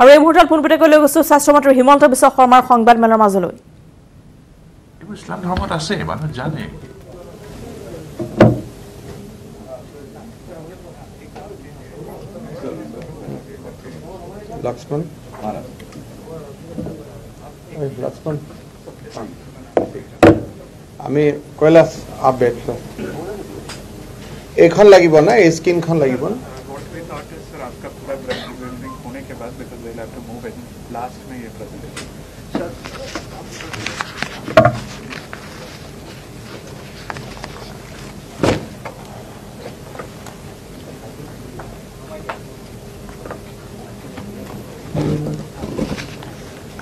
আৰু এই মুহূৰ্তত পোনপটীয়াকৈ লৈ গৈছো স্বাস্থ্যমন্ত্ৰী হিমন্ত বিশ্ব শৰ্মাৰ সংবাদমেলৰ মাজলৈ। এইবোৰ ইছলাম ধৰ্মত আছে মানুহ জানে। লক্ষ্মণ। ওই লক্ষ্মণ। আমি কৈলাশ আপডেট এইখন লাগিব না এই স্ক্ৰীনখন লাগিব না? will have to move in last minute presentation. Sir.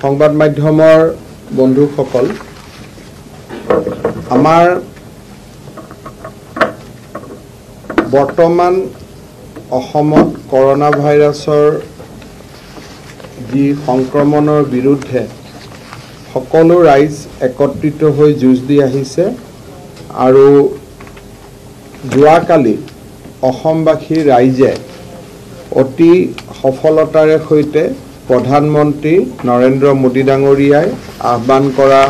সংবাদ মাধ্যমৰ বন্ধুসকল আমাৰ বৰ্তমান অসমত কৰোণা ভাইৰাছৰ যি সংক্ৰমণৰ বিৰুদ্ধে সকলো ৰাইজ একত্ৰিত হৈ যুঁজ দি আহিছে আৰু যোৱাকালি অসমবাসী ৰাইজে অতি সফলতাৰে সৈতে প্ৰধানমন্ত্ৰী নৰেন্দ্ৰ মোদী ডাঙৰীয়াই আহ্বান কৰা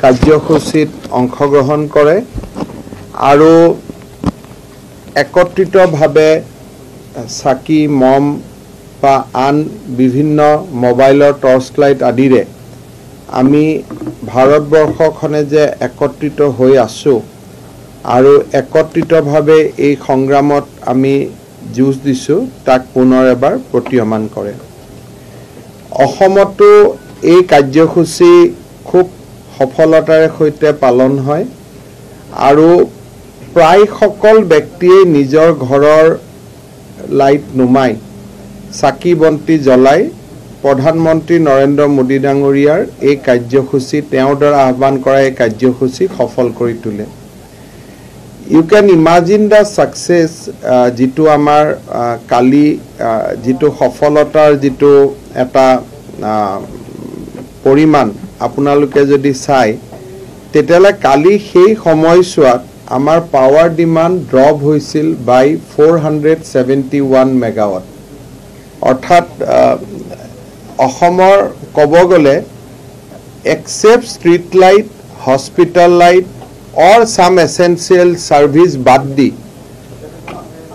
কাৰ্যসূচীত অংশগ্ৰহণ কৰে আৰু একত্ৰিতভাৱে চাকি মম বা আন বিভিন্ন মোবাইলৰ টৰ্চ লাইট আদিৰে আমি ভাৰতবৰ্ষখনে যে একত্ৰিত হৈ আছোঁ আৰু একত্ৰিতভাৱে এই সংগ্ৰামত আমি যুঁজ দিছোঁ তাক পুনৰ এবাৰ প্ৰতীয়মান কৰে। অসমতো এই কাৰ্যসূচী খুব সফলতাৰে সৈতে পালন হয় আৰু প্ৰায় সকল ব্যক্তিয়ে নিজৰ ঘৰৰ লাইট নুমাই চাকি বন্তি জ্বলাই প্ৰধানমন্ত্ৰী নৰেন্দ্ৰ মোদী ডাঙৰীয়াৰ এই কাৰ্যসূচী তেওঁৰ দ্বাৰা আহ্বান কৰা এই কাৰ্যসূচী সফল কৰি তোলে। You can imagine the success যিটো আমাৰ কালি যিটো সফলতাৰ যিটো এটা পৰিমাণ আপোনালোকে যদি চায় তেতিয়াহ'লে কালি সেই সময়ছোৱাত আমাৰ পাৱাৰ ডিমাণ্ড ড্ৰপ হৈছিল by four hundred seventy one megawatt অৰ্থাৎ অসমৰ ক'ব গ'লে except street light hospital light or some essential service বাদ দি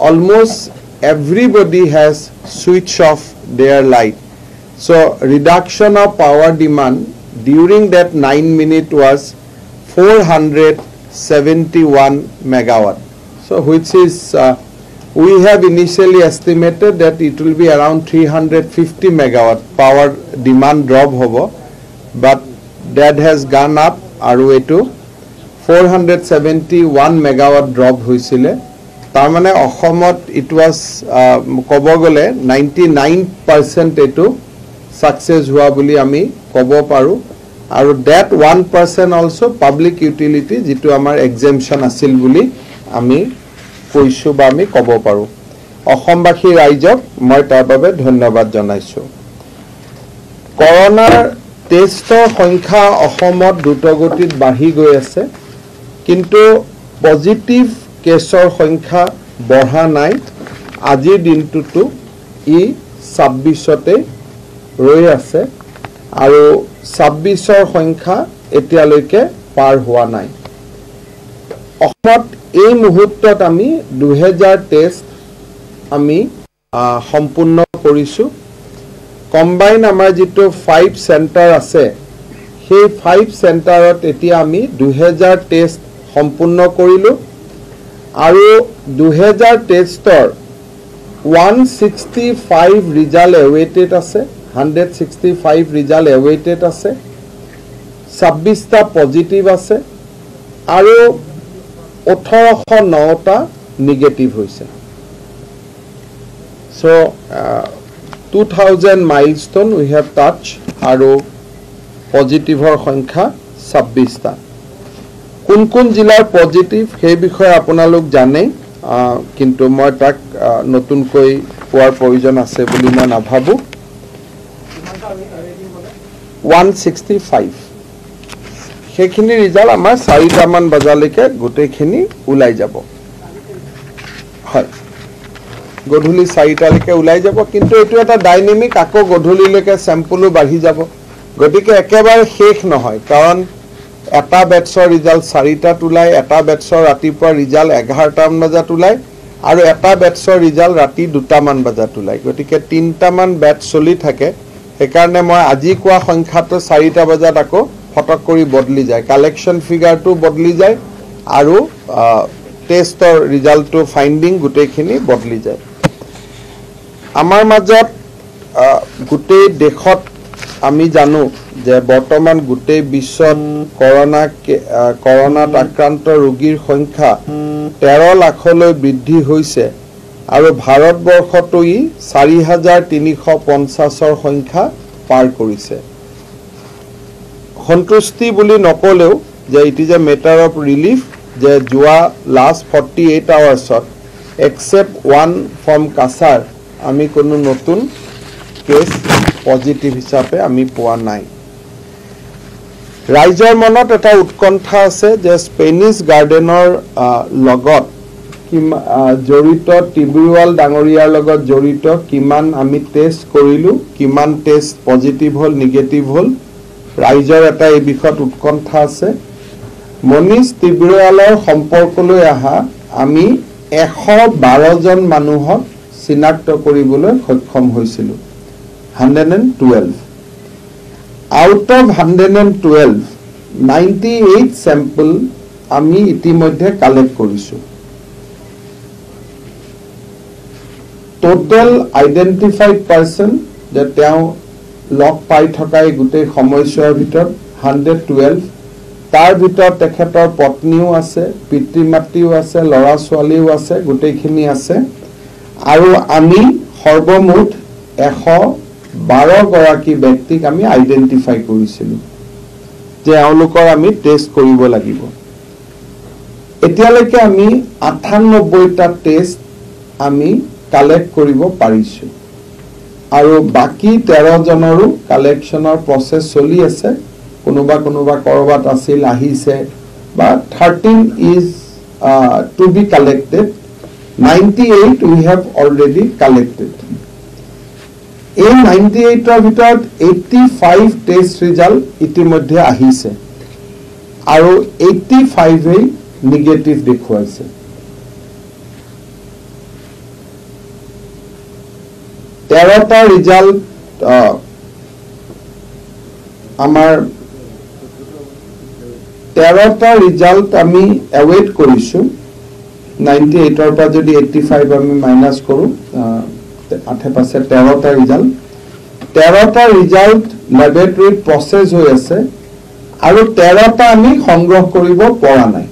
almost everybody has switch off their light so' reduction of power demand during that nine minute was four hundred seventy one megawatt so' which is we have initially estimated that it will be around 350 megawatt power demand drop hobo but that has gone up hundred seventy one megawatt drop হৈছিলে তাৰমানে অসমত it was ক'ব গ'লে ninety nine percent এইটো success হোৱা বুলি আমি ক'ব পাৰোঁ আৰু that one percent also' public utility যিটো আমাৰ এক্সেমশ্যন আছিল বুলি আমি কৈছোঁ বা আমি ক'ব পাৰোঁ। অসমবাসী ৰাইজক মই তাৰ বাবে ধন্যবাদ জনাইছোঁ। কৰোণাৰ টেষ্টৰ সংখ্যা অসমত দ্ৰুতগতিত বাঢ়ি গৈ আছে কিন্তু পজিটিভ কেছৰ সংখ্যা বঢ়া নাই। আজিৰ দিনটোতো ই ছাব্বিছতে ৰৈ আছে আৰু ছাব্বিছৰ সংখ্যা এতিয়ালৈকে পাৰ হোৱা নাই। অসমত এই মুহূৰ্তত আমি দুহেজাৰ টেষ্ট আমি সম্পূৰ্ণ কৰিছোঁ। কম্বাইন আমাৰ যিটো ফাইভ চেণ্টাৰ আছে সেই ফাইভ চেণ্টাৰত এতিয়া আমি দুহেজাৰ টেষ্ট সম্পূৰ্ণ কৰিলোঁ। আৰু দুহেজাৰ টেষ্টৰ one sixty five result awaited আছে hundred sixty five result awaited আছে ছাব্বিছটা পজিটিভ আছে। আৰু ওঠৰশ নটা নিগেটিভ হৈছে। So' two thousand milestone we have touch আৰু পজিটিভৰ সংখ্যা ছাব্বিছটা কোন কোন জিলাৰ পজিটিভ সেই বিষয়ে আপোনালোক জানেই কিন্তু মই তাক নতুনকৈ কোৱাৰ প্ৰয়োজন আছে বুলি মই নাভাবোঁ। ওৱান ছিক্সটি ফাইভ সেইখিনি ৰিজাল্ট আমাৰ চাৰিটামান বজালৈকে গোটেইখিনি ওলাই যাব। হয়। গধূলি চাৰিটালৈকে ওলাই যাব কিন্তু এইটো এটা ডাইনেমিক আকৌ গধূলিলৈকে চেম্পুলো বাঢ়ি যাব। গতিকে একেবাৰে শেষ নহয় কাৰণ এটা বেটছৰ ৰিজাল্ট চাৰিটাত ওলায় এটা বেটছৰ ৰাতিপুৱা ৰিজাল্ট এঘাৰটামান বজাত ওলায় আৰু এটা বেটছৰ ৰিজাল্ট ৰাতি দুটামান বজাত ওলায় গতিকে তিনিটামান বেটছ চলি থাকে। সেইকাৰণে মই আজি কোৱা সংখ্যাটো চাৰিটা বজাত আকৌ ফটক কৰি বদলি যায় কালেকশ্যন ফিগাৰটো বদলি যায় আৰু টেষ্টৰ ৰিজাল্টটো ফাইণ্ডিং গোটেইখিনি বদলি যায়। আমাৰ মাজত গোটেই দেশত আমি জানো যে বৰ্তমান গোটেই বিশ্বত কৰোণা কৰোণাত আক্ৰান্ত ৰোগীৰ সংখ্যা তেৰ লাখলৈ বৃদ্ধি হৈছে আৰু ভাৰতবৰ্ষতো ই চাৰি হাজাৰ তিনিশ পঞ্চাছৰ সংখ্যা পাৰ কৰিছে। সন্তুষ্টি বুলি নক'লেও যে it is a matter of relief যে যোৱা লাষ্ট ফৰ্টি এইট আৱাৰ্ছত এক্সেপ্ট ওৱান ফ্ৰম কাছাৰ আমি কোনো নতুন কেছ পজিটিভ হিচাপে আমি পোৱা নাই। ৰাইজৰ মনত এটা উৎকণ্ঠা আছে যে স্পেনিছ গাৰ্ডেনৰ লগত জড়িত টিবিৱাল ডাঙৰীয়াৰ লগত জড়িত কিমান আমি টেষ্ট কৰিলোঁ কিমান টেষ্ট পজিটিভ হ'ল নিগেটিভ হ'ল ৰাইজৰ এটা এই বিষয়ত উৎকণ্ঠা আছে। মনীষ টিবিৱালৰ সম্পৰ্কলৈ অহা আমি এশ বাৰজন মানুহক চিনাক্ত কৰিবলৈ সক্ষম হৈছিলোঁ। Hundred and twelve. Out of hundred and twelve ninety eight sample আমি ইতিমধ্যে কালেক্ট কৰিছোঁ। টোটেল আইডেণ্টিফাইড পাৰ্চন যে তেওঁ লগ পাই থকা এই গোটেই সময়ছোৱাৰ ভিতৰত হাণ্ড্ৰেড টুৱেল্ভ তাৰ ভিতৰত তেখেতৰ পত্নীও আছে পিতৃ মাতৃও আছে ল'ৰা ছোৱালীও আছে গোটেইখিনি আছে। আৰু আমি সৰ্বমুঠ এশ বাৰগৰাকী ব্যক্তিক আমি আইডেণ্টিফাই কৰিছিলোঁ। যে এওঁলোকৰ আমি টেষ্ট কৰিব লাগিব। এতিয়ালৈকে আমি আঠানব্বৈটা টেষ্ট আমি কালেক্ট কৰিব পাৰিছোঁ। আৰু বাকী তেৰজনৰো কালেকশ্যনৰ প্ৰচেছ চলি আছে। কোনোবা কোনোবা ক'ৰবাত আছিল আহিছে। বা thirteen is to be collected ninety eight we have already collected এই নাইণ্টি এইটৰ ভিতৰত এইটটি ফাইভ টেষ্ট ৰিজাল্ট ইতিমধ্যে আহিছে। আৰু এইটটি ফাইভেই নিগেটিভ দেখুৱাইছে। তেৰটা ৰিজাল্ট আমাৰ তেৰটা ৰিজাল্ট আমি এৱেইট কৰিছোঁ। নাইণ্টি এইটৰ পৰা যদি এইটটি ফাইভ আমি মাইনাছ কৰোঁ আঠে পাছে তেৰটা ৰিজাল্ট তেৰটা ৰিজাল্ট লেবৰেটৰীত প্ৰচেছ হৈ আছে। আৰু তেৰটা আমি সংগ্ৰহ কৰিব পৰা নাই।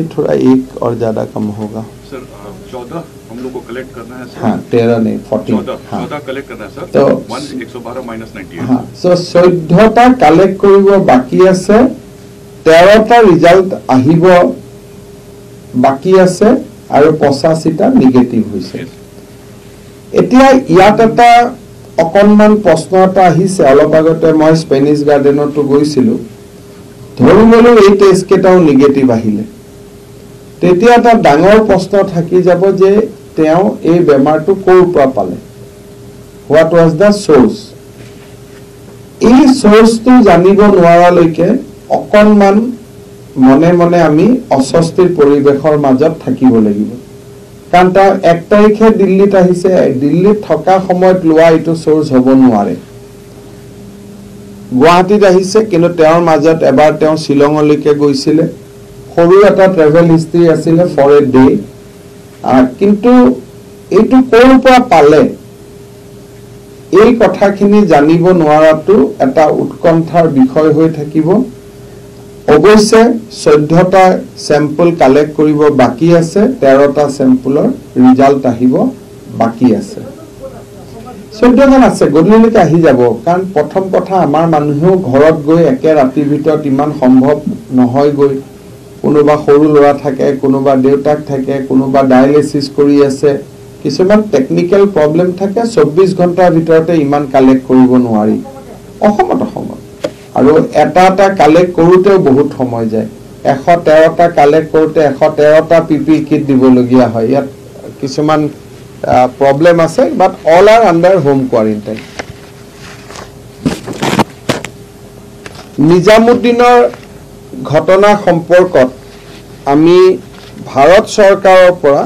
ये थोड़ा एक और ज्यादा कम होगा सर चौदह हम लोग को कलेक्ट करना है सर हाँ तेरह नहीं फोर्टीन चौदह हाँ चौदह कलेक्ट करना है सर तो- वन एक सौ बारह माइनस नाइन्टी হা চ' চৈধ্যটা কালেক্ট কৰিব বাকী আছে তেৰটা ৰিজাল্ট আহিব বাকী আছে আৰু পঁচাশীটা নিগেটিভ হৈছে এতিয়া ইয়াত এটা অকণমান প্ৰশ্ন এটা আহিছে অলপ আগতে মই স্পেনিছ গাৰ্ডেনতো গৈছিলোঁ ধৰি ল'লো এই টেষ্ট কেইটাও নিগেটিভ আহিলে তেতিয়া এটা ডাঙৰ প্ৰশ্ন থাকি যাব যে তেওঁ এই বেমাৰটো ক'ৰ পৰা পালে? হোৱাট ৱাজ দ্য চ'ৰ্চ এই চ'ৰ্চটো জানিব নোৱাৰালৈকে অকণমান মনে মনে আমি অস্বস্তিৰ পৰিৱেশৰ মাজত থাকিব লাগিব। কাৰণ তেওঁ এক তাৰিখে দিল্লীত আহিছে দিল্লীত থকা সময়ত লোৱা এইটো চ'ৰ্চ হ'ব নোৱাৰে। গুৱাহাটীত আহিছে কিন্তু তেওঁৰ মাজত এবাৰ তেওঁ শ্বিলঙলৈকে গৈছিলে। সৰু এটা ট্ৰেভেল হিষ্ট্ৰী আছিলে ফৰ এ ডে কিন্তু এইটো ক'ৰ পৰা পালে? এই কথাখিনি জানিব নোৱাৰাটো এটা উৎকণ্ঠাৰ বিষয় হৈ থাকিব। অৱশ্যে চৈধ্যটা চেম্পল কালেক্ট কৰিব বাকী আছে তেৰটা চেম্পলৰ ৰিজাল্ট আহিব বাকী আছে। চৈধ্যজন আছে গধূলিলৈকে আহি যাব কাৰণ প্ৰথম কথা আমাৰ মানুহেও ঘৰত গৈ একে ৰাতিৰ ভিতৰত ইমান সম্ভৱ নহয়গৈ। কোনোবা সৰু ল'ৰা থাকে কোনোবা দেউতাক থাকে কোনোবা ডায়েলিচিছ কৰি আছে কিছুমান টেকনিকেল প্ৰব্লেম থাকে চৌব্বিছ ঘণ্টাৰ ভিতৰতে ইমান কালেক্ট কৰিব নোৱাৰি। অসমত অসমত। আৰু এটা এটা কালেক্ট কৰোঁতেও বহুত সময় যায়। এশ তেৰটা কালেক্ট কৰোঁতে এশ তেৰটা পি পি কিট দিবলগীয়া হয়। ইয়াত কিছুমান প্ৰব্লেম আছে but all are under home quarantine নিজামুদ্দিনৰ ঘটনা সম্পৰ্কত আমি ভাৰত চৰকাৰৰ পৰা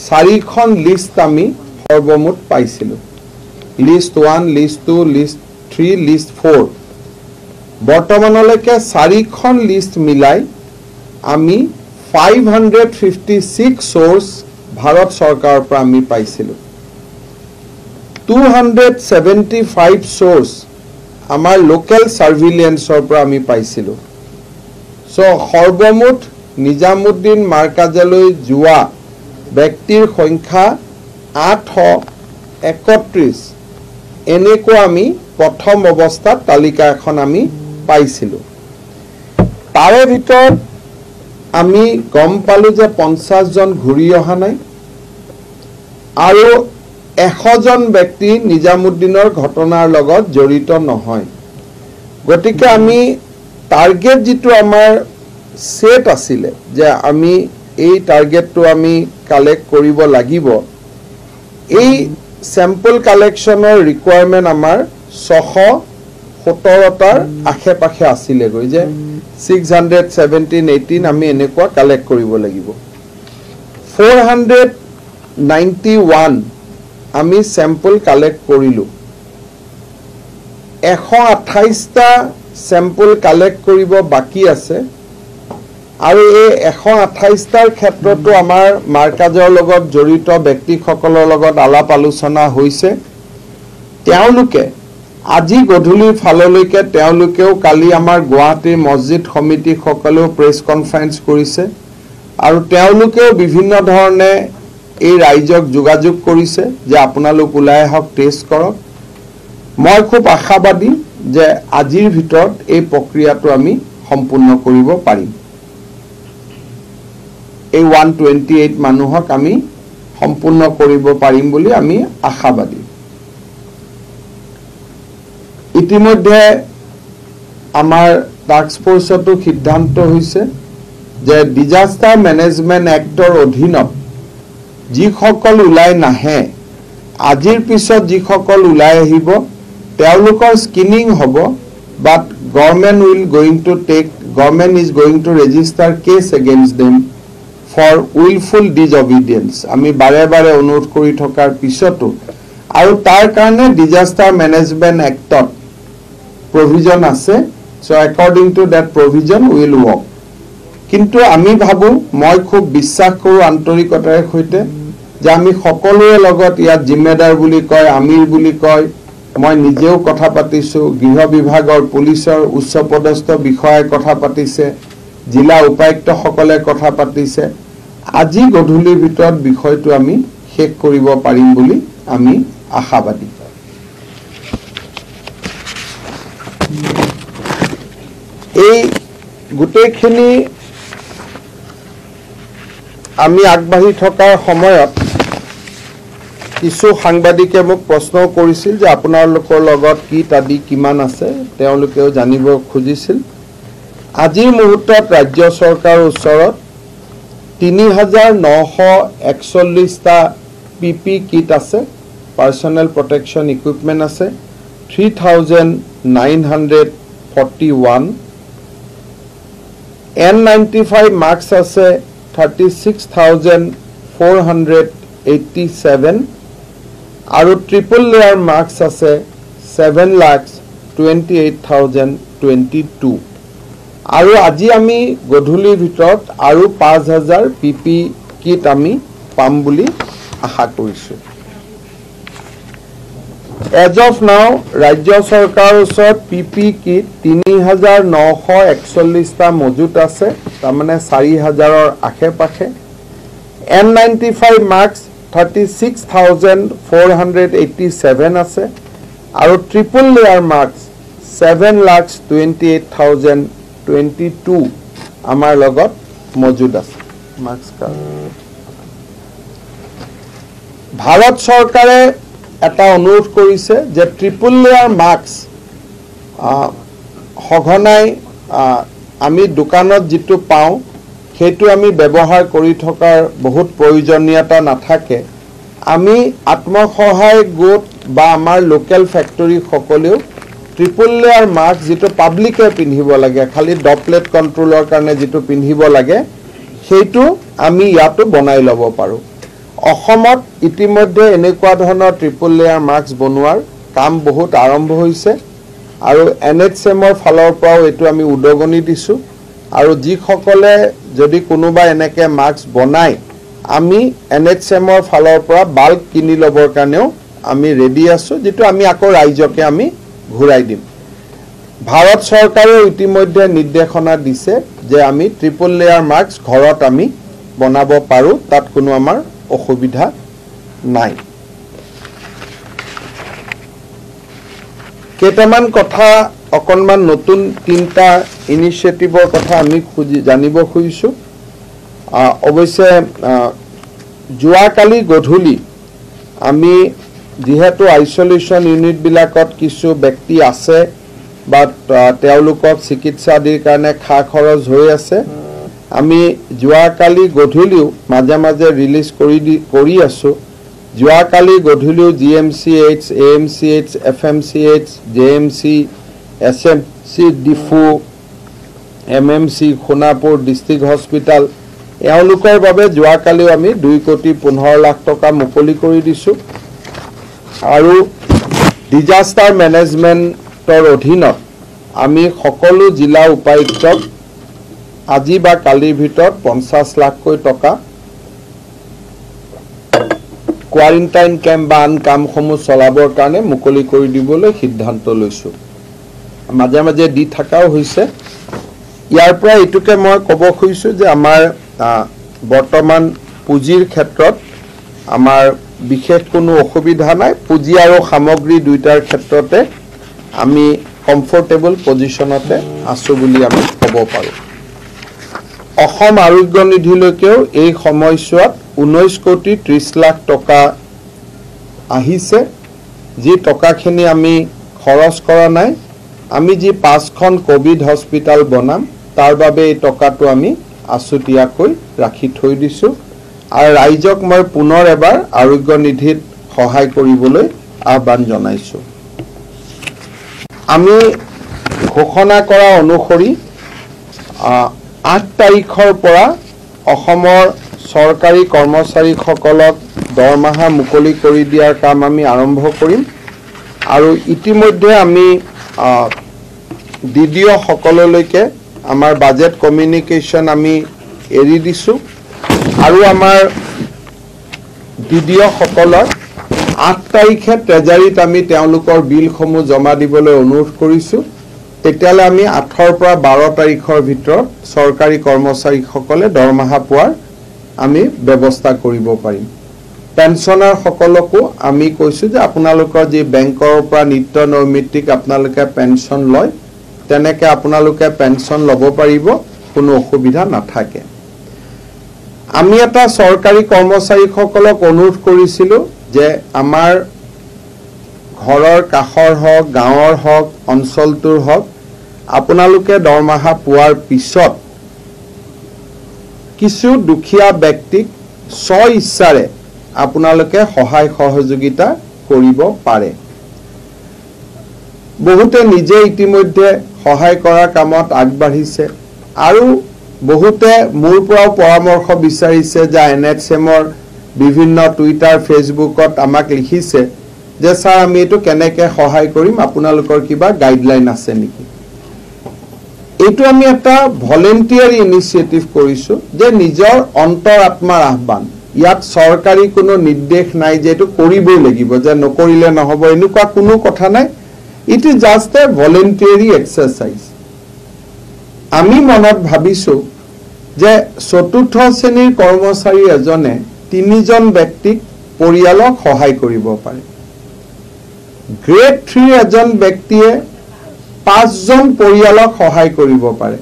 চাৰিখন লিষ্ট আমি সৰ্বমুঠ পাইছিলোঁ। List one list two list three list four বৰ্তমানলৈকে চাৰিখন লিষ্ট মিলাই আমি five hundred fifty six church Bharat চৰকাৰৰ পৰা আমি পাইছিলোঁ। Two hundred seventy five church আমাৰ লোকেল ছাৰ্ভিলেঞ্চৰ পৰা আমি পাইছিলোঁ। চ' সৰ্বমুঠ নিজামুদ্দিন মাৰ্কাজলৈ যোৱা ব্যক্তিৰ সংখ্যা আঠশ একত্ৰিছ। এনেকুৱা আমি প্ৰথম অৱস্থাত তালিকা এখন আমি পাইছিলোঁ। তাৰে ভিতৰত আমি গম পালোঁ যে পঞ্চাছজন ঘূৰি অহা নাই আৰু এশজন ব্যক্তি নিজামুদ্দিনৰ ঘটনাৰ লগত জড়িত নহয়। গতিকে আমি টাৰ্গেট যিটো আমাৰ ছেট আছিলে যে আমি এই টাৰ্গেটটো আমি কালেক্ট কৰিব লাগিব এই চেম্পল কালেকশ্যনৰ ৰিকুৱাৰমেণ্ট আমাৰ ছশ সোতৰটাৰ আশে পাশে আছিলেগৈ যে ছিক্স হাণ্ড্ৰেড ছেভেণ্টিন এইটিন আমি এনেকুৱা কালেক্ট কৰিব লাগিব। ফ'ৰ হাণ্ড্ৰেড নাইণ্টি ওৱান আমি চেম্পল কালেক্ট কৰিলোঁ। এশ আঠাইছটা চেম্পল কালেক্ট কৰিব বাকী আছে। আৰু এই এশ আঠাইছটাৰ ক্ষেত্ৰতো আমাৰ মাৰ্কাজৰ লগত জড়িত ব্যক্তিসকলৰ লগত আলাপ আলোচনা হৈছে। তেওঁলোকে আজি গধূলিৰ ফাললৈকে তেওঁলোকেও কালি আমাৰ গুৱাহাটীৰ মছজিদ সমিতিসকলেও প্ৰেছ কনফাৰেঞ্চ কৰিছে। আৰু তেওঁলোকেও বিভিন্ন ধৰণে এই ৰাইজক যোগাযোগ কৰিছে যে আপোনালোক ওলাই আহক টেষ্ট কৰক। মই খুব আশাবাদী যে আজিৰ ভিতৰত এই প্ৰক্ৰিয়াটো আমি সম্পূৰ্ণ কৰিব পাৰিম। এই ওৱান টুৱেণ্টি এইট মানুহক আমি সম্পূৰ্ণ কৰিব পাৰিম বুলি আমি আশাবাদী। ইতিমধ্যে আমাৰ টাস্ক ফ'ৰ্চতো সিদ্ধান্ত হৈছে যে ডিজাষ্টাৰ মেনেজমেণ্ট এক্টৰ অধীনত যিসকল ওলাই নাহে আজিৰ পিছত যিসকল ওলাই আহিব তেওঁলোকৰ স্কিনিং হ'ব but government will going to take government is going to register case against them for wilful disobedience আমি বাৰে বাৰে অনুৰোধ কৰি থকাৰ পিছতো। আৰু তাৰ কাৰণে ডিজাষ্টাৰ মেনেজমেণ্ট এক্টত প্ৰভিজন আছে so' according to that provision will work কিন্তু আমি ভাবোঁ মই খুব বিশ্বাস কৰোঁ আন্তৰিকতাৰে সৈতে যে আমি সকলোৰে লগত ইয়াত জিম্মেদাৰ বুলি কয় আমিৰ বুলি কয় মই নিজেও কথা পাতিছোঁ গৃহ বিভাগৰ পুলিচৰ উচ্চপদস্থ বিষয়াই কথা পাতিছে জিলা উপায়ুক্তসকলে কথা পাতিছে। আজি গধূলিৰ ভিতৰত বিষয়টো আমি শেষ কৰিব পাৰিম বুলি আমি আশাবাদী। এই গোটেইখিনি আমি আগবাঢ়ি থকাৰ সময়ত কিছু সাংবাদিকে মোক প্ৰশ্ন কৰিছিল যে আপোনালোকৰ লগত কিট আদি কিমান আছে তেওঁলোকেও জানিব খুজিছিল। আজিৰ মুহূৰ্তত ৰাজ্য চৰকাৰৰ ওচৰত তিনি হাজাৰ নশ একচল্লিছটা পি পি কিট আছে পাৰ্চনেল প্ৰটেকশ্যন ইকুইপমেণ্ট আছে three thousand nine hundred forty one N ninety five mask আছে thirty six thousand four hundred eighty seven আৰু ট্ৰিপল লেয়াৰ মাস্ক আছে seven lakhs twenty eight thousand twenty two আৰু আজি আমি গধূলিৰ ভিতৰত আৰু পাঁচ হাজাৰ পি পি কিট আমি পাম বুলি আশা কৰিছোঁ। এজ অফ নাও ৰাজ্য চৰকাৰৰ ওচৰত পি পি কিট তিনি হাজাৰ নশ একচল্লিছটা মজুত আছে তাৰমানে চাৰি হাজাৰৰ আশে পাশে N ninety five mask thirty six thousand four hundred eighty seven আছে আৰু triple layer mask seven lakhs twenty eight thousand twenty two আমাৰ লগত মজুদ আছে। মাস্ক ভাৰত চৰকাৰে এটা অনুৰোধ কৰিছে যে ট্ৰিপল লেয়াৰ মাস্ক সঘনাই আমি দোকানত যিটো পাওঁ সেইটো আমি ব্যৱহাৰ কৰি থকাৰ বহুত প্ৰয়োজনীয়তা নাথাকে। আমি আত্মসহায়ক গোট বা আমাৰ লোকেল ফেক্টৰীসকলেও ট্ৰিপল লেয়াৰ মাস্ক যিটো পাব্লিকে পিন্ধিব লাগে খালি ডপলেট কণ্ট্ৰলৰ কাৰণে যিটো পিন্ধিব লাগে সেইটো আমি ইয়াতো বনাই ল'ব পাৰোঁ। অসমত ইতিমধ্যে এনেকুৱা ধৰণৰ ট্ৰিপল লেয়াৰ মাস্ক বনোৱাৰ কাম বহুত আৰম্ভ হৈছে আৰু এন এইচ এমৰ ফালৰ পৰাও এইটো আমি উদগনি দিছোঁ। আৰু যিসকলে যদি কোনোবা এনেকৈ মাস্ক বনায় আমি এন এইচ এমৰ ফালৰ পৰা বাল্ব কিনি ল'বৰ কাৰণেও আমি ৰেডি আছোঁ যিটো আমি আকৌ ৰাইজকে আমি ঘূৰাই দিম। ভাৰত চৰকাৰেও ইতিমধ্যে নিৰ্দেশনা দিছে যে আমি ট্ৰিপল লেয়াৰ মাস্ক ঘৰত আমি বনাব পাৰোঁ তাত কোনো আমাৰ অসুবিধা নাই। কেইটামান কথা অকণমান নতুন তিনিটা ইনিচিয়েটিভৰ কথা আমি খুজি জানিব খুজিছোঁ। অৱশ্যে যোৱাকালি গধূলি আমি যিহেতু আইচলেশ্যন ইউনিটবিলাকত কিছু ব্যক্তি আছে বা তেওঁলোকক চিকিৎসা আদিৰ কাৰণে খা খৰচ হৈ আছে। আমি যোৱাকালি গধূলিও মাজে মাজে ৰিলিজ কৰি দি কৰি আছোঁ। যোৱাকালি গধূলিও G M C H A M C H F M C H J M C S M C Diphu M M C Sonapur district hospital এওঁলোকৰ বাবে যোৱাকালিও আমি দুই কোটি পোন্ধৰ লাখ টকা মুকলি কৰি দিছোঁ। আৰু ডিজাষ্টাৰ মেনেজমেণ্টৰ অধীনত আমি সকলো জিলা উপায়ুক্তক আজি বা কালিৰ ভিতৰত পঞ্চাছ লাখকৈ টকা কোৱাৰেণ্টাইন কেম্প বা আন কামসমূহ চলাবৰ কাৰণে মুকলি কৰি দিবলৈ সিদ্ধান্ত লৈছোঁ। মাজে মাজে দি থকাও হৈছে। ইয়াৰ পৰা এইটোকে মই ক'ব খুজিছোঁ যে আমাৰ বৰ্তমান পুঁজিৰ ক্ষেত্ৰত আমাৰ বিশেষ কোনো অসুবিধা নাই। পুঁজি আৰু সামগ্ৰী দুয়োটাৰ ক্ষেত্ৰতে আমি কমফৰ্টেবল পজিশ্যনতে আছোঁ বুলি আমি ক'ব পাৰোঁ। অসম আৰোগ্য নিধিলৈকেও এই সময়ছোৱাত ঊনৈছ কোটি ত্ৰিছ লাখ টকা আহিছে। যি টকাখিনি আমি খৰচ কৰা নাই আমি যি পাঁচখন ক'ভিড হস্পিটেল বনাম তাৰ বাবে এই টকাটো আমি আছুতীয়াকৈ ৰাখি থৈ দিছোঁ আৰু ৰাইজক মই পুনৰ এবাৰ আৰোগ্য নিধিত সহায় কৰিবলৈ আহ্বান জনাইছোঁ। আমি ঘোষণা কৰা অনুসৰি আঠ তাৰিখৰ পৰা অসমৰ চৰকাৰী কৰ্মচাৰীসকলক দৰমহা মুকলি কৰি দিয়াৰ কাম আমি আৰম্ভ কৰিম আৰু ইতিমধ্যে আমি ডি ডি অ'সকললৈকে আমাৰ বাজেট কমিউনিকেশ্যন আমি এৰি দিছোঁ। আৰু আমাৰ ডি ডি অ'সকলক আঠ তাৰিখে ট্ৰেজাৰীত আমি তেওঁলোকৰ বিলসমূহ জমা দিবলৈ অনুৰোধ কৰিছোঁ। তেতিয়াহ'লে আমি আঠৰ পৰা বাৰ তাৰিখৰ ভিতৰত চৰকাৰী কৰ্মচাৰীসকলে দৰমহা পোৱাৰ আমি ব্যৱস্থা কৰিব পাৰিম। পেঞ্চনাৰসকলকো আমি কৈছোঁ যে আপোনালোকৰ যি বেংকৰ পৰা নিত্য নৈমিত্তিক আপোনালোকে পেঞ্চন লয় তেনেকৈ আপোনালোকে পেঞ্চন ল'ব পাৰিব কোনো অসুবিধা নাথাকে। আমি এটা চৰকাৰী কৰ্মচাৰীসকলক অনুৰোধ কৰিছিলোঁ যে আমাৰ ঘৰৰ কাষৰ হওক গাঁৱৰ হওক অঞ্চলটোৰ হওক আপোনালোকে দৰমহা পোৱাৰ পিছত কিছু দুখীয়া ব্যক্তিক স্ব ইচ্ছাৰে আপোনালোকে সহায় সহযোগিতা কৰিব পাৰে। বহুতে নিজে ইতিমধ্যে সহায় কৰাৰ কামত আগবাঢ়িছে আৰু বহুতে মোৰ পৰাও পৰামৰ্শ বিচাৰিছে যে এন এইচ এমৰ বিভিন্ন টুইটাৰ ফেচবুকত আমাক লিখিছে যে ছাৰ আমি এইটো কেনেকৈ সহায় কৰিম? আপোনালোকৰ কিবা গাইডলাইন আছে নেকি? এইটো আমি এটা ভলেণ্টিয়াৰী ইনিচিয়েটিভ কৰিছোঁ যে নিজৰ অন্তৰ আত্মাৰ আহ্বান ইয়াত চৰকাৰী কোনো নিৰ্দেশ নাই যে এইটো কৰিবই লাগিব যে নকৰিলে নহ'ব এনেকুৱা কোনো কথা নাই। It is just a voluntary exercise আমি মনত ভাবিছোঁ যে চতুৰ্থ শ্ৰেণীৰ কৰ্মচাৰী এজনে তিনিজন ব্যক্তিক পৰিয়ালক সহায় কৰিব পাৰে। গ্ৰেড থ্ৰীৰ এজন ব্যক্তিয়ে পাঁচজন পৰিয়ালক সহায় কৰিব পাৰে।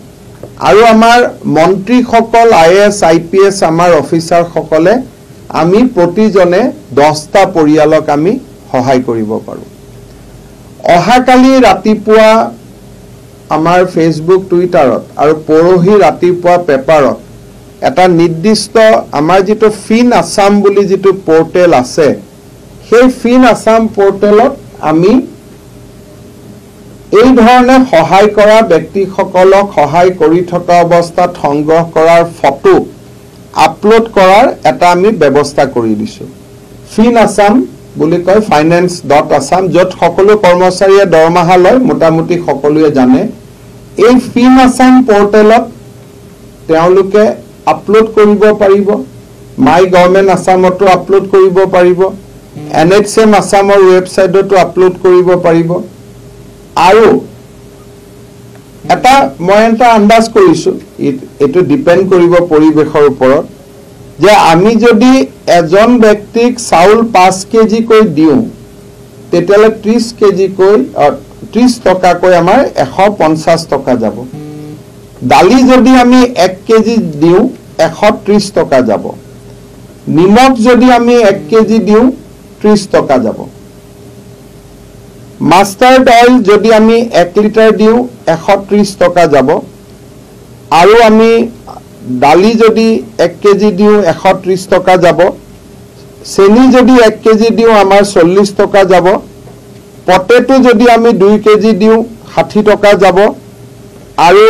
আৰু আমাৰ মন্ত্ৰীসকল I S I P S আমাৰ অফিচাৰসকলে আমি প্ৰতিজনে দহটা পৰিয়ালক আমি সহায় কৰিব পাৰোঁ। অহাকালি ৰাতিপুৱা আমাৰ ফেচবুক টুইটাৰত আৰু পৰহি ৰাতিপুৱা পেপাৰত এটা নিৰ্দিষ্ট আমাৰ যিটো ফিন আছাম বুলি যিটো পৰ্টেল আছে সেই ফিন আছাম পৰ্টেলত আমি এই ধৰণে সহায় কৰা ব্যক্তিসকলক সহায় কৰি থকা অৱস্থাত সংগ্ৰহ কৰাৰ ফটো আপলোড কৰাৰ এটা আমি ব্যৱস্থা কৰি দিছোঁ। ফিন আছাম বুলি কয় ফাইনেন্স ডট আছাম য'ত সকলো কৰ্মচাৰীয়ে দৰমহা লয় মোটামুটি সকলোৱে জানে। এই ফিন আছাম পৰ্টেলত তেওঁলোকে আপলোড কৰিব পাৰিব। মাই গভৰ্ণমেণ্ট আছামতো আপলোড কৰিব পাৰিব। এন এইচ এম আছামৰ ৱেবছাইটতো আপলোড কৰিব পাৰিব। আৰু এটা মই এটা আন্দাজ কৰিছোঁ এইটো ডিপেণ্ড কৰিব পৰিৱেশৰ ওপৰত যে আমি যদি এজন ব্যক্তিক চাউল পাঁচ কেজিকৈ দিওঁ তেতিয়াহ'লে ত্ৰিছ কেজিকৈ ত্ৰিছ টকাকৈ আমাৰ এশ পঞ্চাছ টকা যাব। দালি যদি আমি এক কেজি দিওঁ এশ ত্ৰিছ টকা যাব। নিমখ যদি আমি এক কেজি দিওঁ ত্ৰিছ টকা যাব। মাষ্টাৰ্ড অইল যদি আমি এক লিটাৰ দিওঁ এশ ত্ৰিছ টকা যাব। আৰু আমি দালি যদি এক কেজি দিওঁ এশ ত্ৰিছ টকা যাব। চেনি যদি এক কেজি দিওঁ আমাৰ চল্লিছ টকা যাব। পটেটো যদি আমি দুই কেজি দিওঁ ষাঠি টকা যাব। আৰু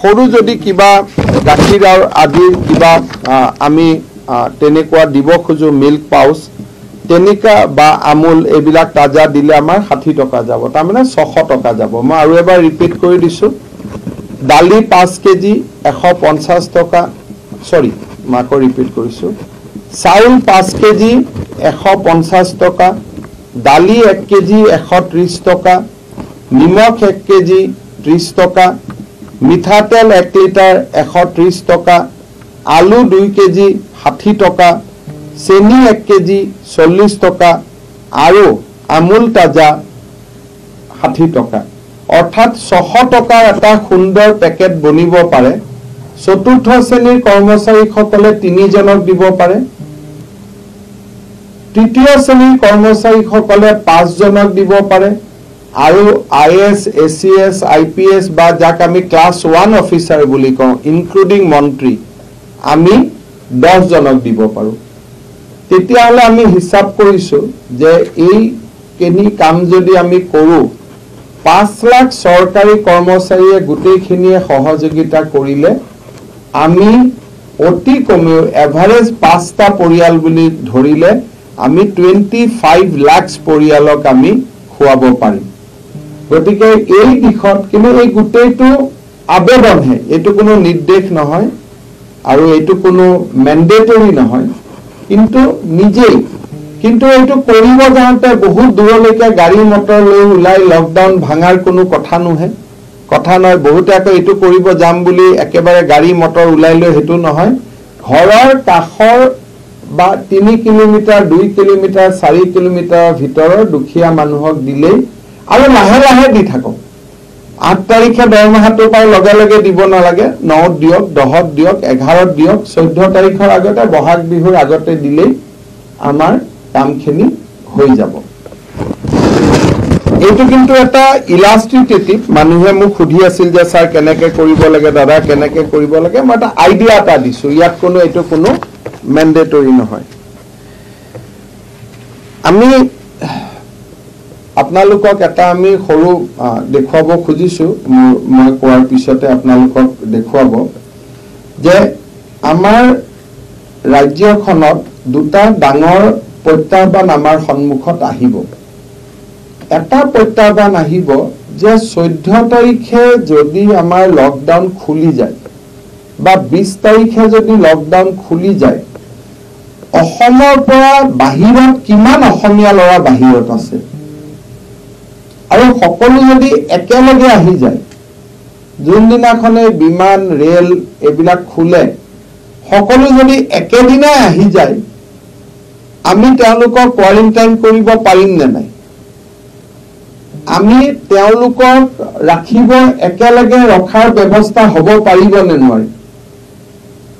সৰু যদি কিবা গাখীৰ আৰু আদিৰ কিবা আমি তেনেকুৱা দিব খোজোঁ মিল্ক পাউচ তেনেকুৱা বা আমুল এইবিলাক তাজা দিলে আমাৰ ষাঠি টকা যাব তাৰমানে ছশ টকা যাব। মই আৰু এবাৰ ৰিপিট কৰি দিছোঁ। দালি পাঁচ কেজি এশ পঞ্চাছ টকা। চৰি মই আকৌ ৰিপিট কৰিছোঁ। চাউল পাঁচ কেজি এশ পঞ্চাছ টকা। দালি এক কেজি এশ ত্ৰিছ টকা। নিমখ এক কেজি ত্ৰিছ টকা। মিঠাতেল এক লিটাৰ এশ ত্ৰিছ টকা। আলু দুই কেজি ষাঠি টকা। চেনি এক কেজি চল্লিছ টকা আৰু আমুল তাজা ষাঠি টকা। অৰ্থাৎ ছশ টকাৰ এটা সুন্দৰ পেকেট বনিব পাৰে। চতুৰ্থ শ্ৰেণীৰ কৰ্মচাৰীসকলে তিনিজনক দিব পাৰে। তৃতীয় শ্ৰেণীৰ কৰ্মচাৰীসকলে পাঁচজনক দিব পাৰে। আৰু I S A C S I P S বা যাক আমি ক্লাছ ওৱান অফিচাৰ বুলি কওঁ ইনক্লুডিং মন্ত্ৰী আমি দহজনক দিব পাৰোঁ। তেতিয়াহ'লে আমি হিচাপ কৰিছোঁ যে এইখিনি কাম যদি আমি কৰোঁ পাঁচ লাখ চৰকাৰী কৰ্মচাৰীয়ে গোটেইখিনিয়ে সহযোগিতা কৰিলে আমি অতি কমেও এভাৰেজ পাঁচটা পৰিয়াল বুলি ধৰিলে আমি টুৱেণ্টি ফাইভ লাখছ পৰিয়ালক আমি খুৱাব পাৰিম। গতিকে এই দিশত কিন্তু এই গোটেইটো আবেদনহে এইটো কোনো নিৰ্দেশ নহয় আৰু এইটো কোনো মেণ্ডেটৰী নহয়। কিন্তু নিজেই কিন্তু এইটো কৰিব যাওঁতে বহুত দূৰলৈকে গাড়ী মটৰ লৈ ওলাই লকডাউন ভাঙাৰ কোনো কথা নোহে। কথা নহয় বহুতে আকৌ এইটো কৰিব যাম বুলি একেবাৰে গাড়ী মটৰ ওলাই লৈ সেইটো নহয়। ঘৰৰ কাষৰ বা তিনি কিলোমিটাৰ দুই কিলোমিটাৰ চাৰি কিলোমিটাৰৰ ভিতৰৰ দুখীয়া মানুহক দিলেই আৰু লাহে লাহে দি থাকক। আঠ তাৰিখে দৰমহাটো পাই লগে লগে দিব নালাগে। নত দিয়ক দহত দিয়ক এঘাৰত দিয়ক চৈধ্য তাৰিখৰ আগতে বহাগ বিহুৰ আগতে দিলেই আমাৰ কামখিনি হৈ যাব। এইটো কিন্তু এটা ইলাষ্ট্ৰিটেটিভ মানুহে মোক সুধি আছিল যে ছাৰ কেনেকে কৰিব লাগে দাদা কেনেকে কৰিব লাগে? মই এটা আইডিয়া এটা দিছো ইয়াত কোনো এইটো কোনো মেণ্ডেটৰী নহয়। আমি আপোনালোকক এটা আমি সৰু দেখুৱাব খুজিছো। মোৰ মই কোৱাৰ পিছতে আপোনালোকক দেখুৱাব যে আমাৰ ৰাজ্যখনত দুটা ডাঙৰ প্ৰত্যাহ্বান আমাৰ সন্মুখত আহিব। এটা প্ৰত্যাহ্বান আহিব যে চৈধ্য তাৰিখে যদি আমাৰ লকডাউন খুলি যায় বা বিছ তাৰিখে যদি লকডাউন খুলি যায় অসমৰ পৰা বাহিৰত কিমান অসমীয়া ল'ৰা বাহিৰত আছে? আৰু সকলো যদি একেলগে আহি যায় যোনদিনাখনে বিমান ৰেল এইবিলাক খোলে সকলো যদি একেদিনাই আহি যায় আমি তেওঁলোকক কোৱাৰেণ্টাইন কৰিব পাৰিম নে নাই? আমি তেওঁলোকক ৰাখিব একেলগে ৰখাৰ ব্যৱস্থা হ'ব পাৰিব নে নোৱাৰি?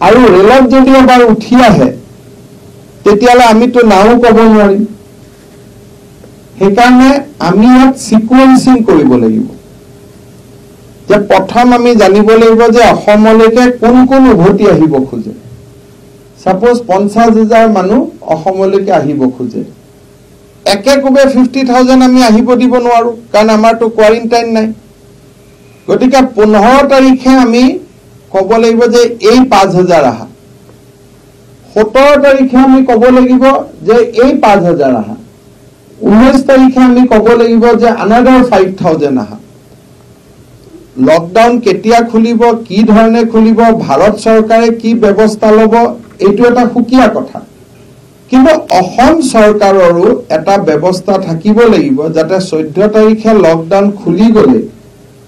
আৰু ৰেলত যদি এবাৰ উঠি আহে তেতিয়াহ'লে আমিতো নাও ক'ব নোৱাৰিম। সেইকাৰণে আমি ইয়াত চিকুৱেঞ্চিং কৰিব লাগিব। যে প্ৰথম আমি জানিব লাগিব যে অসমলৈকে কোন কোন উভতি আহিব খোজে। ছাপ'জ পঞ্চাছ হাজাৰ মানুহ অসমলৈকে আহিব খোজে। একেকোবে ফিফটি থাউজেণ্ড আমি আহিব দিব নোৱাৰোঁ কাৰণ আমাৰতো কোৱাৰেণ্টাইন নাই। গতিকে পোন্ধৰ তাৰিখে আমি ক'ব লাগিব যে এই পাঁচ হাজাৰ আহা। সোতৰ তাৰিখে আমি ক'ব লাগিব যে এই পাঁচ হাজাৰ আহা। ঊনৈছ তাৰিখে আমি ক'ব লাগিব যে আনাডাৰ ফাইভ থাউজেণ্ড আহা। লকডাউন কেতিয়া খুলিব কি ধৰণে খুলিব ভাৰত চৰকাৰে কি ব্যৱস্থা ল'ব এইটো এটা সুকীয়া কথা। কিন্তু অসম চৰকাৰৰো এটা ব্যৱস্থা থাকিব লাগিব যাতে চৈধ্য তাৰিখে লকডাউন খুলি গ'লে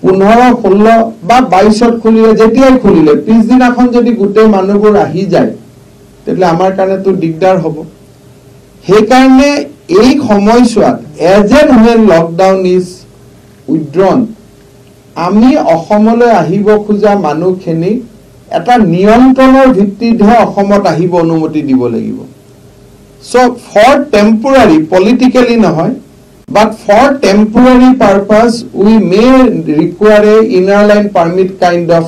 পোন্ধৰ ষোল্ল বা বাইছত খুলিলে যেতিয়াই খুলিলে পিছদিনাখন যদি গোটেই মানুহবোৰ আহি যায় তেতিয়াহ'লে আমাৰ কাৰণেতো দিগদাৰ হ'ব। সেইকাৰণে এই সময়ছোৱাত as and when lockdown is withdrawn আমি অসমলৈ আহিব খোজা মানুহখিনিক এটা নিয়ন্ত্ৰণৰ ভিত্তিতহে অসমত আহিব অনুমতি দিব লাগিব। চ' ফৰ টেম্পৰাৰী পলিটিকেলি নহয় but for temporary purpose we may require a inner line permit kind of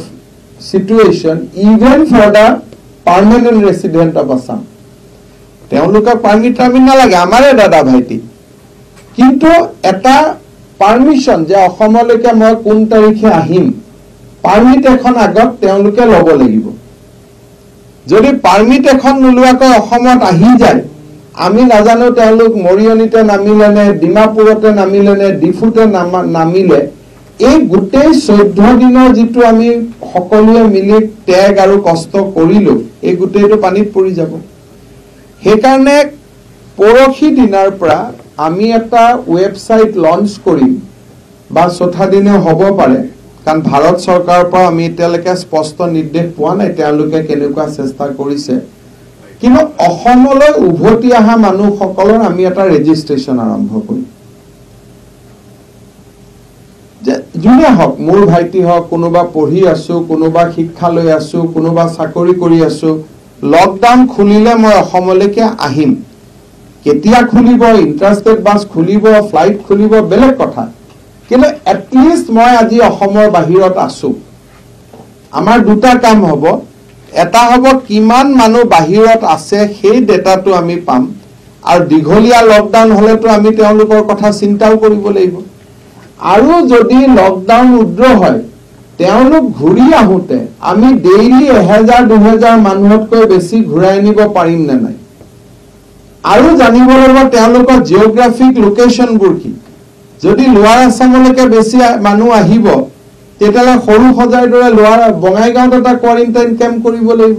situation even for the permanent resident of Assam তেওঁলোকক পাৰ্মিট টাৰ্মিট নালাগে আমাৰে দাদা ভাইটি। কিন্তু এটা পাৰ্মিশ্যন যে অসমলৈকে মই কোন তাৰিখে আহিম পাৰ্মিট এখন আগত তেওঁলোকে ল'ব লাগিব। যদি পাৰ্মিট এখন নোলোৱাকৈ অসমত আহি যায় আমি নাজানো তেওঁলোক মৰিয়নিতে নামিলে নে ডিমাপুৰতে নামিলে নে ডিফুতে নামা নামিলে। এই গোটেই চৈধ্য দিনৰ যিটো আমি সকলোৱে মিলি ত্যাগ আৰু কষ্ট কৰিলো এই গোটেইটো পানীত পৰি যাব। সেইকাৰণে পৰহি দিনাৰ পৰা আমি এটা ৱেবছাইট লঞ্চ কৰিম বা চৌঠা দিনে হ'ব পাৰে কাৰণ ভাৰত চৰকাৰৰ পৰা আমি এতিয়ালৈকে স্পষ্ট নিৰ্দেশ পোৱা নাই তেওঁলোকে কেনেকুৱা চেষ্টা কৰিছে। কিন্তু অসমলৈ উভতি অহা মানুহসকলৰ আমি এটা ৰেজিষ্ট্ৰেশ্যন আৰম্ভ কৰিম। যে যোনে হওক মোৰ ভাইটি হওক কোনোবা পঢ়ি আছো কোনোবা শিক্ষা লৈ আছো কোনোবা চাকৰি কৰি আছো লকডাউন খুলিলে মই অসমলৈকে আহিম। কেতিয়া খুলিব ইণ্টাৰষ্টেট বাছ খুলিব ফ্লাইট খুলিব বেলেগ কথা। কিন্তু এটলিষ্ট মই আজি অসমৰ বাহিৰত আছো। আমাৰ দুটা কাম হ'ব। এটা হ'ব কিমান মানুহ বাহিৰত আছে সেই ডেটাটো আমি পাম। আৰু দীঘলীয়া লকডাউন হ'লেতো আমি তেওঁলোকৰ কথা চিন্তাও কৰিব লাগিব। আৰু যদি লকডাউন উদ্ৰ হয় তেওঁলোক ঘূৰি আহোঁতে আমি ডেইলি এহেজাৰ দুহেজাৰ মানুহতকৈ বেছি ঘূৰাই নিব পাৰিম নে নাই? আৰু জানিব লাগিব তেওঁলোকৰ জিঅ'গ্ৰাফিক লোকেশ্যনবোৰ কি। যদি লোৱাৰ আছামলৈকে বেছি মানুহ আহিব তেতিয়াহ'লে সৰু সজাইৰ দৰে লোৱাৰ বঙাইগাঁৱত এটা কোৱাৰেণ্টাইন কেম্প কৰিব লাগিব।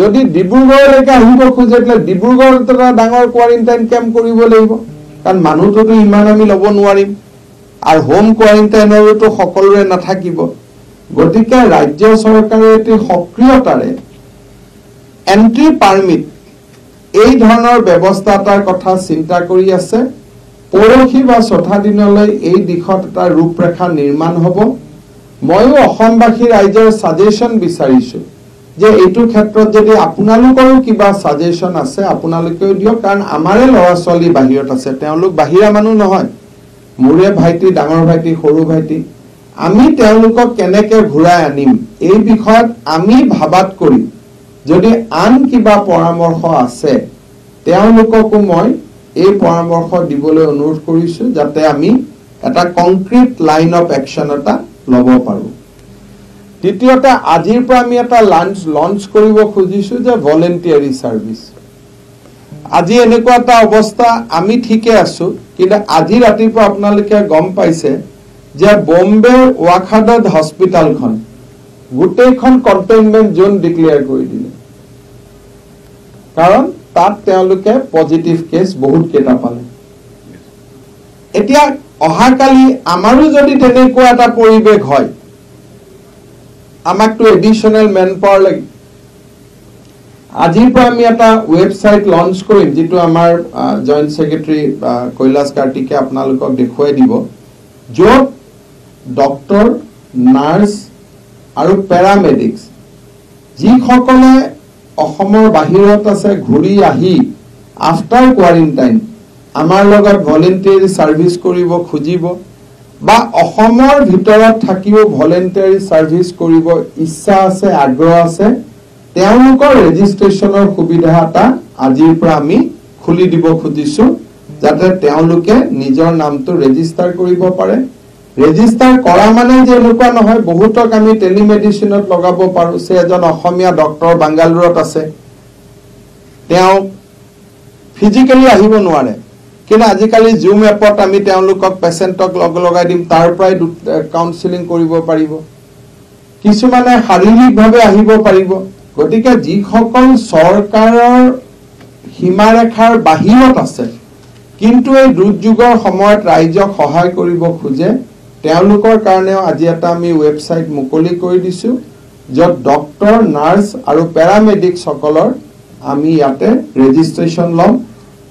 যদি ডিব্ৰুগড়লৈকে আহিব খোজে তেতিয়াহ'লে ডিব্ৰুগড়ত এটা ডাঙৰ কোৱাৰেণ্টাইন কেম্প কৰিব লাগিব। কাৰণ মানুহটোতো ইমান আমি ল'ব নোৱাৰিম। আৰু হোম কোৱাৰেণ্টাইনৰোতো সকলোৰে নাথাকিব। গতিকে ৰাজ্য চৰকাৰে এটি সক্ৰিয়তাৰে এণ্ট্ৰি পাৰ্মিট এই ধৰণৰ ব্যৱস্থা এটাৰ কথা চিন্তা কৰি আছে। পৰহি বা চৌঠা দিনলৈ এই দিশত এটা ৰূপৰেখা নিৰ্মাণ হ'ব। ময়ো অসমবাসী ৰাইজৰ ছাজেশ্যন বিচাৰিছোঁ যে এইটো ক্ষেত্ৰত যদি আপোনালোকৰো কিবা ছাজেশ্যন আছে আপোনালোকেও দিয়ক। কাৰণ আমাৰে ল'ৰা ছোৱালী বাহিৰত আছে তেওঁলোক বাহিৰা মানুহ নহয়। মোৰে ভাইটি ডাঙৰ ভাইটি সৰু ভাইটি আমি তেওঁলোকক কেনেকে ঘূৰাই আনিম? এই বিষয়ত আমি ভাবাত কৰি যদি আন কিবা পৰামৰ্শ আছে তেওঁলোককো মই এই পৰামৰ্শ দিবলৈ অনুৰোধ কৰিছো যাতে আমি এটা কংক্ৰিট লাইন অফ একশ্যন এটা ল'ব পাৰোঁ। দ্বিতীয়তে আজিৰ পৰা আমি এটা লাঞ্চ লঞ্চ কৰিব খুজিছো যে ভলেণ্টিয়াৰী ছাৰ্ভিচ আজি এনেকুৱা এটা অৱস্থা আমি ঠিকে আছো কিন্তু আজি ৰাতিপুৱা আপোনালোকে গম পাইছে যে বম্বে ৱাখাদত হস্পিটেলখন গোটেইখন কণ্টেইনমেণ্ট জোন ডিক্লেয়াৰ কৰি দিলে। কাৰণ তাত তেওঁলোকে পজিটিভ কেছ বহুত কেইটা পালে। এতিয়া অহাকালি আমাৰো যদি তেনেকুৱা এটা পৰিৱেশ হয় আমাকতো এডিশ্যনেল মেন পাৱাৰ লাগিব আজিৰ পৰা আমি এটা ৱেবছাইট লঞ্চ কৰিম যিটো আমাৰ জইণ্ট ছেক্ৰেটাৰী কৈলাশ কাৰ্তিকে আপোনালোকক দেখুৱাই দিব য'ত ডক্তৰ নাৰ্ছ আৰু পেৰামেডিক্স যিসকলে অসমৰ বাহিৰত আছে ঘূৰি আহি আফটাৰ কোৱাৰেণ্টাইন আমাৰ লগত ভলেণ্টিয়াৰী ছাৰ্ভিচ কৰিব খুজিব বা অসমৰ ভিতৰত থাকিও ভলেণ্টিয়াৰী ছাৰ্ভিচ কৰিব ইচ্ছা আছে আগ্ৰহ আছে তেওঁলোকৰ ৰেজিষ্ট্ৰেশ্যনৰ সুবিধা এটা আজিৰ পৰা আমি খুলি দিব খুজিছো যাতে তেওঁলোকে নিজৰ নামটো ৰেজিষ্টাৰ কৰিব পাৰে। ৰেজিষ্টাৰ কৰা মানে যে এনেকুৱা নহয় বহুতক আমি টেলিমেডিচিনত লগাব পাৰো। যে এজন অসমীয়া ডক্তৰ বাংগালোৰত আছে। তেওঁ ফিজিকেলি আহিব নোৱাৰে। কিন্তু আজিকালি জুম এপত আমি তেওঁলোকক পেচেণ্টক লগ লগাই দিম তাৰ পৰাই কাউন্সিলিং কৰিব পাৰিব। কিছুমানে শাৰীৰিকভাৱে আহিব পাৰিব। গতিকে যিসকল চৰকাৰৰ সীমাৰেখাৰ বাহিৰত আছে কিন্তু এই দুৰ্যোগৰ সময়ত ৰাইজক সহায় কৰিব খোজে তেওঁলোকৰ কাৰণেও আজি এটা আমি ৱেবছাইট মুকলি কৰি দিছো য'ত ডক্তৰ নাৰ্ছ আৰু পেৰামেডিকসকলৰ আমি ইয়াতে ৰেজিষ্ট্ৰেশ্যন ল'ম।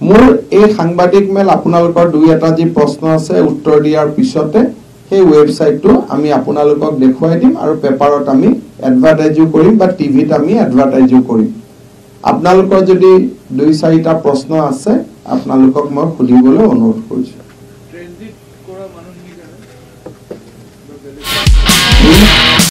মোৰ এই সাংবাদিক মেল আপোনালোকৰ দুই এটা যি প্ৰশ্ন আছে উত্তৰ দিয়াৰ পিছতে সেই ৱেবছাইটটো আমি আপোনালোকক দেখুৱাই দিম আৰু পেপাৰত আমি এডভাৰটাইজো কৰিম বা টিভিত আমি এডভাৰটাইজো কৰিম। আপোনালোকৰ যদি দুই চাৰিটা প্ৰশ্ন আছে আপোনালোকক মই সুধিবলৈ অনুৰোধ কৰিছোঁ।